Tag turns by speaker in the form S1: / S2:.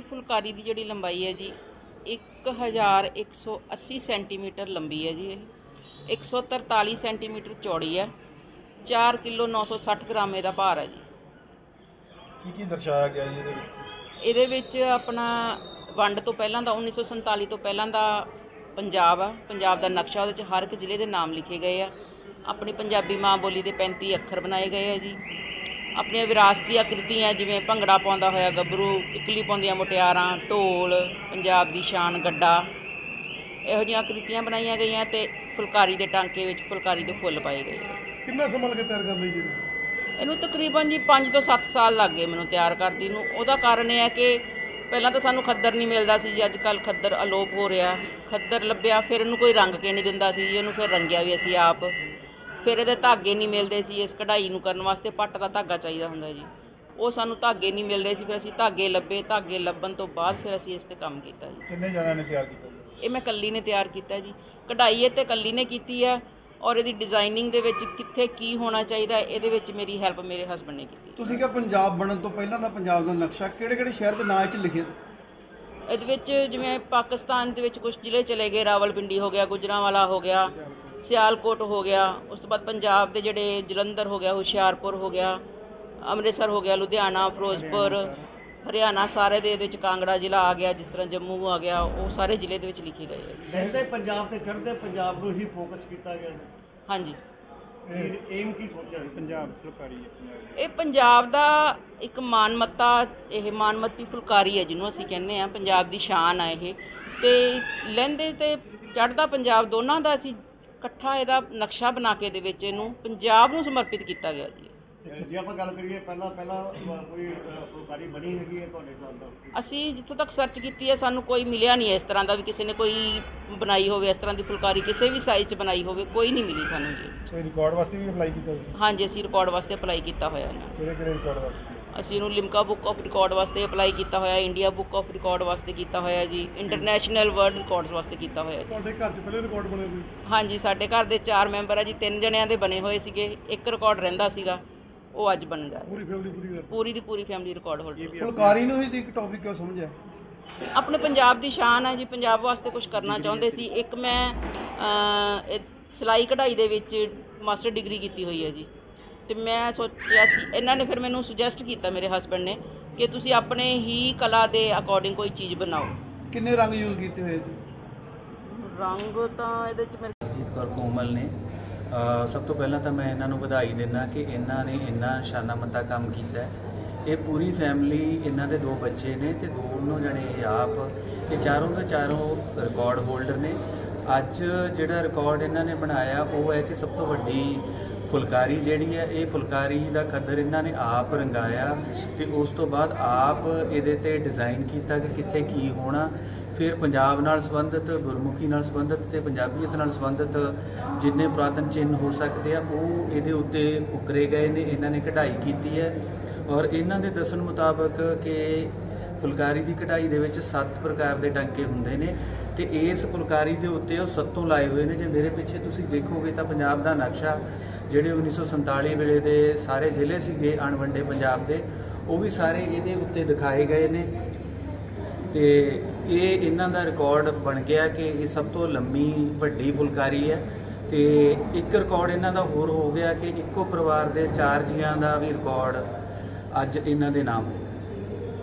S1: ਫੁਲਕਾਰੀ ਦੀ ਜਿਹੜੀ ਲੰਬਾਈ ਹੈ ਜੀ 1180 ਸੈਂਟੀਮੀਟਰ ਲੰਬੀ ਹੈ ਜੀ ਇਹ। 143 ਸੈਂਟੀਮੀਟਰ ਚੌੜੀ ਹੈ। 4 ਕਿਲੋ 960 ਗ੍ਰਾਮ ਇਹਦਾ ਭਾਰ ਹੈ ਜੀ।
S2: ਕੀ ਕੀ ਦਰਸਾਇਆ ਗਿਆ ਜੀ ਇਹਦੇ ਵਿੱਚ?
S1: ਇਹਦੇ ਵਿੱਚ ਆਪਣਾ ਵੰਡ ਤੋਂ ਪਹਿਲਾਂ ਦਾ 1947 ਤੋਂ ਪਹਿਲਾਂ ਦਾ ਪੰਜਾਬ ਆ। ਪੰਜਾਬ ਦਾ ਨਕਸ਼ਾ ਉਹਦੇ ਚ ਹਰ ਇੱਕ ਜ਼ਿਲ੍ਹੇ ਦੇ ਨਾਮ ਲਿਖੇ ਗਏ ਆ। ਆਪਣੀ ਪੰਜਾਬੀ ਮਾਂ ਬੋਲੀ ਦੇ 35 ਅੱਖਰ ਬਣਾਏ ਗਏ ਆ ਜੀ। ਆਪਣੀਆਂ ਵਿਰਾਸਤੀ ਆਕ੍ਰਿਤੀਆਂ ਜਿਵੇਂ ਭੰਗੜਾ ਪਾਉਂਦਾ ਹੋਇਆ ਗੱਭਰੂ ਕਿੱਕਲੀ ਪਾਉਂਦੀਆਂ ਮੁਟਿਆਰਾਂ ਢੋਲ ਪੰਜਾਬ ਦੀ ਸ਼ਾਨ ਗੱਡਾ ਇਹੋ ਜਿਹੀਆਂ ਆਕ੍ਰਿਤੀਆਂ ਬਣਾਈਆਂ ਗਈਆਂ ਤੇ ਫੁਲਕਾਰੀ ਦੇ ਟਾਂਕੇ ਵਿੱਚ ਫੁਲਕਾਰੀ ਦੇ ਫੁੱਲ ਪਾਏ ਗਏ।
S2: ਕਿੰਨਾ ਸਮਾਂ ਲੱਗੇ ਤਿਆਰ ਕਰਨ ਲਈ ਜੀ
S1: ਇਹਨੂੰ? ਤਕਰੀਬਨ ਜੀ 5 ਤੋਂ 7 ਸਾਲ ਲੱਗ ਗਏ ਮੈਨੂੰ ਤਿਆਰ ਕਰਦੀ ਨੂੰ। ਉਹਦਾ ਕਾਰਨ ਇਹ ਹੈ ਕਿ ਪਹਿਲਾਂ ਤਾਂ ਸਾਨੂੰ ਖੱਦਰ ਨਹੀਂ ਮਿਲਦਾ ਸੀ ਜੀ ਅੱਜ ਕੱਲ ਖੱਦਰ ਅਲੋਪ ਹੋ ਰਿਹਾ। ਖੱਦਰ ਲੱਭਿਆ ਫਿਰ ਇਹਨੂੰ ਕੋਈ ਰੰਗ ਕੇ ਨਹੀਂ ਦਿੰਦਾ ਸੀ ਜੀ ਇਹਨੂੰ ਫਿਰ ਰੰਗਿਆ ਵੀ ਅਸੀਂ ਆਪ। ਫਿਰ ਇਹਦੇ ਧਾਗੇ ਨਹੀਂ ਮਿਲਦੇ ਸੀ ਇਸ ਕਢਾਈ ਨੂੰ ਕਰਨ ਵਾਸਤੇ ਪੱਟ ਦਾ ਧਾਗਾ ਚਾਹੀਦਾ ਹੁੰਦਾ ਜੀ। ਉਹ ਸਾਨੂੰ ਧਾਗੇ ਨਹੀਂ ਮਿਲਦੇ ਸੀ ਫਿਰ ਅਸੀਂ ਧਾਗੇ ਲੱਭੇ ਧਾਗੇ ਲੱਭਣ ਤੋਂ ਬਾਅਦ ਫਿਰ ਅਸੀਂ ਇਸ ਤੇ ਕੰਮ ਕੀਤਾ ਜੀ।
S2: ਕਿੰਨੇ ਜਣਾਂ ਨੇ ਤਿਆਰ ਕੀਤਾ ਜੀ?
S1: ਇਹ ਮੈਂ ਕੱਲੀ ਨੇ ਤਿਆਰ ਕੀਤਾ ਜੀ। ਕਢਾਈ ਇਹ ਤੇ ਕੱਲੀ ਨੇ ਕੀਤੀ ਹੈ ਔਰ ਇਹਦੀ ਡਿਜ਼ਾਈਨਿੰਗ ਦੇ ਵਿੱਚ ਕਿੱਥੇ ਕੀ ਹੋਣਾ ਚਾਹੀਦਾ ਇਹਦੇ ਵਿੱਚ ਮੇਰੀ ਹੈਲਪ ਮੇਰੇ ਹਸਬੰਡ ਨੇ ਕੀਤੀ।
S3: ਤੁਸੀਂ ਕਿਹਾ ਪੰਜਾਬ ਬਣਨ ਤੋਂ ਪਹਿਲਾਂ ਦਾ ਪੰਜਾਬ ਦਾ ਨਕਸ਼ਾ ਕਿਹੜੇ ਕਿਹੜੇ ਸ਼ਹਿਰ ਦੇ ਨਾਂ 'ਚ ਲਿਖੇ
S1: ਇਹਦੇ ਵਿੱਚ ਜਿਵੇਂ ਪਾਕਿਸਤਾਨ ਦੇ ਵਿੱਚ ਕੁਝ ਜ਼ਿਲ੍ਹੇ ਚਲੇ ਗਏ ਰਾਵਲਪਿੰਡੀ ਹੋ ਗਿਆ ਗੁਜਰਾਂਵਾਲਾ ਹੋ ਗਿਆ ਸਿਆਲਕੋਟ ਹੋ ਗਿਆ ਉਸ ਤੋਂ ਬਾਅਦ ਪੰਜਾਬ ਦੇ ਜਿਹੜੇ ਜਲੰਧਰ ਹੋ ਗਿਆ ਹੁਸ਼ਿਆਰਪੁਰ ਹੋ ਗਿਆ ਅੰਮ੍ਰਿਤਸਰ ਹੋ ਗਿਆ ਲੁਧਿਆਣਾ ਫਿਰੋਜ਼ਪੁਰ ਹਰਿਆਣਾ ਸਾਰੇ ਦੇ ਇਹਦੇ ਵਿੱਚ ਕਾਂਗੜਾ ਜ਼ਿਲ੍ਹਾ ਆ ਗਿਆ ਜਿਸ ਤਰ੍ਹਾਂ ਜੰਮੂ ਆ ਗਿਆ ਉਹ ਸਾਰੇ ਜ਼ਿਲ੍ਹੇ ਦੇ ਵਿੱਚ ਲਿਖੇ ਗਏ ਹੈ
S4: ਲਹਿੰਦੇ ਪੰਜਾਬ ਤੇ ਚੜ੍ਹਦੇ ਪੰਜਾਬ ਨੂੰ ਹੀ ਫੋਕਸ ਕੀਤਾ ਗਿਆ
S1: ਹਾਂਜੀ।
S4: ਏਮ ਕੀ ਸੋਚਿਆ ਪੰਜਾਬ ਫੁਲਕਾਰੀ
S1: ਇਹ ਪੰਜਾਬ ਦਾ ਇੱਕ ਮਾਨਮੱਤਾ ਇਹ ਮਾਨਮੱਤੀ ਫੁਲਕਾਰੀ ਹੈ ਜਿਹਨੂੰ ਅਸੀਂ ਕਹਿੰਦੇ ਆ ਪੰਜਾਬ ਦੀ ਸ਼ਾਨ ਆ ਇਹ। ਤੇ ਲਹਿੰਦੇ ਤੇ ਚੜ੍ਹਦਾ ਪੰਜਾਬ ਦੋਨਾਂ ਦਾ ਅਸੀਂ ਇਕੱਠਾ ਇਹਦਾ ਨਕਸ਼ਾ ਬਣਾ ਕੇ ਦੇ ਵਿੱਚ ਇਹਨੂੰ ਪੰਜਾਬ ਨੂੰ ਸਮਰਪਿਤ ਕੀਤਾ ਗਿਆ ਜੀ।
S4: ਜੇ ਆਪਾਂ ਗੱਲ ਕਰੀਏ ਪਹਿਲਾਂ ਪਹਿਲਾਂ ਕੋਈ ਫੁਲਕਾਰੀ ਬਣੀ ਹੈਗੀ ਹੈ ਤੁਹਾਡੇ ਕੋਲ
S1: ਅਸੀਂ ਜਿੱਥੋਂ ਤੱਕ ਸਰਚ ਕੀਤੀ ਹੈ ਸਾਨੂੰ ਕੋਈ ਮਿਲਿਆ ਨਹੀਂ ਇਸ ਤਰ੍ਹਾਂ ਦਾ ਵੀ ਕਿਸੇ ਨੇ ਕੋਈ ਬਣਾਈ ਹੋਵੇ ਇਸ ਤਰ੍ਹਾਂ ਦੀ ਫੁਲਕਾਰੀ ਕਿਸੇ ਵੀ ਸਾਈਜ਼ 'ਚ ਬਣਾਈ ਹੋਵੇ ਕੋਈ ਨਹੀਂ ਮਿਲੀ ਸਾਨੂੰ ਜੀ।
S2: ਕੋਈ ਰਿਕਾਰਡ ਵਾਸਤੇ ਵੀ ਅਪਲਾਈ ਕੀਤਾ
S1: ਹਾਂਜੀ ਅਸੀਂ ਰਿਕਾਰਡ ਵਾਸਤੇ ਅਪਲਾਈ ਕੀਤਾ ਹੋਇਆ ਇਹਨਾਂ
S2: ਕਿਹੜੇ ਕਿਹੜੇ ਰਿਕਾਰਡ ਵਾਸਤੇ?
S1: ਅਸੀਂ ਇਹਨੂੰ ਲਿਮਕਾ ਬੁੱਕ ਆਫ ਰਿਕਾਰਡ ਵਾਸਤੇ ਅਪਲਾਈ ਕੀਤਾ ਹੋਇਆ ਇੰਡੀਆ ਬੁੱਕ ਆਫ ਰਿਕਾਰਡ ਵਾਸਤੇ ਕੀਤਾ ਹੋਇਆ ਜੀ ਇੰਟਰਨੈਸ਼ਨਲ ਵਰਲਡ ਰਿਕਾਰਡਸ ਵਾਸਤੇ ਕੀਤਾ ਹੋਇਆ ਜੀ।
S2: ਤੁਹਾਡੇ ਘਰ 'ਚ ਪਹਿਲੇ ਰਿਕਾਰਡ ਬਣੇ ਹੋਏ?
S1: ਹਾਂਜੀ ਸਾਡੇ ਘਰ ਦੇ ਚਾਰ ਮੈਂਬਰ ਆ ਜੀ ਤਿੰਨ ਜਣਿਆਂ ਦੇ ਬਣੇ ਹੋਏ ਸੀਗੇ ਇੱਕ ਰਿਕਾਰਡ ਰਹਿੰਦਾ ਸੀਗਾ ਉਹ ਅੱਜ ਬਣ ਗਿਆ।
S2: ਪੂਰੀ ਫੈਮਿਲੀ ਪੂਰੀ
S1: ਪੂਰੀ ਦੀ ਪੂਰੀ ਫੈਮਿਲੀ ਰਿਕਾਰਡ ਹੋਲਡਰ
S3: ਫੁਲਕਾਰੀ ਨੂੰ ਹੀ ਇੱਕ ਟੌਪਿਕ ਕਿਉਂ ਸਮਝਿਆ?
S1: ਆਪਣੇ ਪੰਜਾਬ ਦੀ ਸ਼ਾਨ ਹੈ ਜੀ ਪੰਜਾਬ ਵਾਸਤੇ ਕੁਝ ਕਰਨਾ ਚਾਹੁੰਦੇ ਸੀ। ਇੱਕ ਮੈਂ ਇਹ ਸਿਲਾਈ ਕਢਾਈ ਦੇ ਵਿੱਚ ਮਾਸਟਰ ਡਿਗਰੀ ਕੀਤੀ ਹੋਈ ਹੈ ਜੀ। ਤੇ ਮੈਂ ਸੋਚਿਆ ਸੀ ਇਹਨਾਂ ਨੇ ਫਿਰ ਮੈਨੂੰ ਸੁਜੈਸਟ ਕੀਤਾ ਮੇਰੇ ਹਸਬੰਡ ਨੇ ਕਿ ਤੁਸੀਂ ਆਪਣੇ ਹੀ ਕਲਾ ਦੇ ਅਕੋਰਡਿੰਗ ਕੋਈ ਚੀਜ਼ ਬਣਾਓ।
S3: ਕਿੰਨੇ ਰੰਗ ਯੂਜ਼ ਕੀਤੇ ਹੋਏ
S1: ਰੰਗ ਤਾਂ ਇਹਦੇ ਚ ਮੇਰੇ
S5: ਜੀਤ ਕੌਰ ਕੋਮਲ ਨੇ। ਸਭ ਤੋਂ ਪਹਿਲਾਂ ਤਾਂ ਮੈਂ ਇਹਨਾਂ ਨੂੰ ਵਧਾਈ ਦਿੰਦਾ ਕਿ ਇਹਨਾਂ ਨੇ ਇੰਨਾ ਸ਼ਾਨਾਮੰਦਾ ਕੰਮ ਕੀਤਾ ਹੈ। ਇਹ ਪੂਰੀ ਫੈਮਿਲੀ ਇਹਨਾਂ ਦੇ ਦੋ ਬੱਚੇ ਨੇ ਤੇ ਦੋਨੋਂ ਜਣੇ ਆਪ ਇਹ ਚਾਰੋਂ ਦੇ ਚਾਰੋਂ ਰਿਕਾਰਡ ਹੋਲਡਰ ਨੇ। ਅੱਜ ਜਿਹੜਾ ਰਿਕਾਰਡ ਇਹਨਾਂ ਨੇ ਬਣਾਇਆ ਉਹ ਹੈ ਕਿ ਸਭ ਤੋਂ ਵੱਡੀ ਫੁਲਕਾਰੀ ਜਿਹੜੀ ਹੈ, ਇਹ ਫੁਲਕਾਰੀ ਦਾ ਖੱਦਰ ਇਹਨਾਂ ਨੇ ਆਪ ਰੰਗਾਇਆ ਤੇ ਉਸ ਤੋਂ ਬਾਅਦ ਆਪ ਇਹਦੇ ਤੇ ਡਿਜ਼ਾਈਨ ਕੀਤਾ ਕਿ ਕਿੱਥੇ ਕੀ ਹੋਣਾ। ਫਿਰ ਪੰਜਾਬ ਨਾਲ ਸੰਬੰਧਿਤ, ਗੁਰਮੁਖੀ ਨਾਲ ਸੰਬੰਧਿਤ ਤੇ ਪੰਜਾਬੀਅਤ ਨਾਲ ਸੰਬੰਧਿਤ ਜਿੰਨੇ ਪੁਰਾਤਨ ਚਿੰਨ੍ਹ ਹੋ ਸਕਦੇ ਆ, ਉਹ ਇਹਦੇ ਉੱਤੇ ਉਕਰੇ ਗਏ ਨੇ, ਇਹਨਾਂ ਨੇ ਕਢਾਈ ਕੀਤੀ ਹੈ। ਔਰ ਇਹਨਾਂ ਦੇ ਦੱਸਣ ਮੁਤਾਬਕ ਕਿ ਫੁਲਕਾਰੀ ਦੀ ਕਢਾਈ ਦੇ ਵਿੱਚ ਸੱਤ ਪ੍ਰਕਾਰ ਦੇ ਟਾਂਕੇ ਹੁੰਦੇ ਨੇ ਤੇ ਇਸ ਫੁਲਕਾਰੀ ਦੇ ਉੱਤੇ ਉਹ ਸੱਤੋਂ ਲਾਏ ਹੋਏ ਨੇ। ਜੇ ਮੇਰੇ ਪਿੱਛੇ ਤੁਸੀਂ ਦੇਖੋਗੇ ਤਾਂ ਪੰਜਾਬ ਦਾ ਨਕਸ਼ਾ, ਜਿਹੜੇ 1947 ਵੇਲੇ ਦੇ ਸਾਰੇ ਜ਼ਿਲ੍ਹੇ ਸੀਗੇ ਅਣਵੰਡੇ ਪੰਜਾਬ ਦੇ, ਉਹ ਵੀ ਸਾਰੇ ਇਹਦੇ ਉੱਤੇ ਦਿਖਾਏ ਗਏ ਨੇ। ਤੇ ਇਹ ਇਹਨਾਂ ਦਾ ਰਿਕਾਰਡ ਬਣ ਗਿਆ ਕਿ ਇਹ ਸਭ ਤੋਂ ਲੰਮੀ, ਵੱਡੀ ਫੁਲਕਾਰੀ ਹੈ ਤੇ ਇੱਕ ਰਿਕਾਰਡ ਇਹਨਾਂ ਦਾ ਹੋਰ ਹੋ ਗਿਆ ਕਿ ਇੱਕੋ ਪਰਿਵਾਰ ਦੇ ਚਾਰ ਜੀਆਂ ਦਾ ਵੀ ਰਿਕਾਰਡ ਅੱਜ ਇਹਨਾਂ ਦੇ ਨਾਮ ਹੋ